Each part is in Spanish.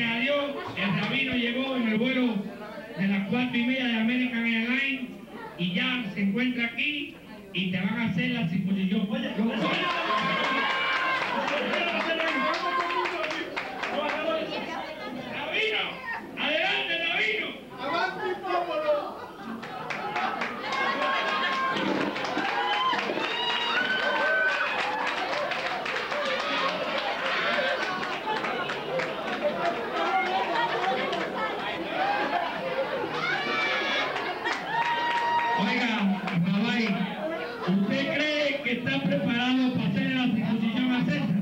Gracias el rabino llegó en el vuelo de las cuatro y media de American Airlines y ya se encuentra aquí y te van a hacer la circuncisión. Oiga, Babay, ¿usted cree que está preparado para hacer la circuncisión a César?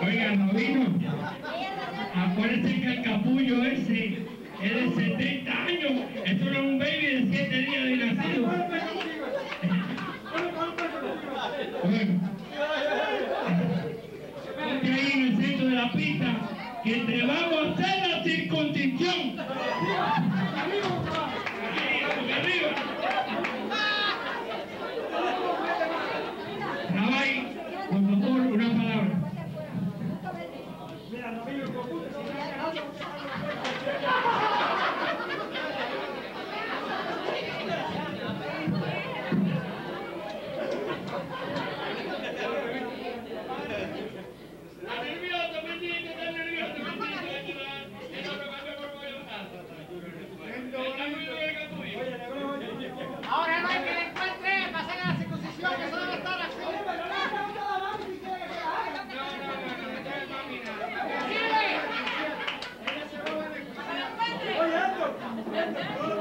Oiga, Rabino, acuérdese que el capullo ese es de 70 años. Esto no es un baby de 7 días de nacido. En el centro de la pista te vamos a hacer la circuncisión.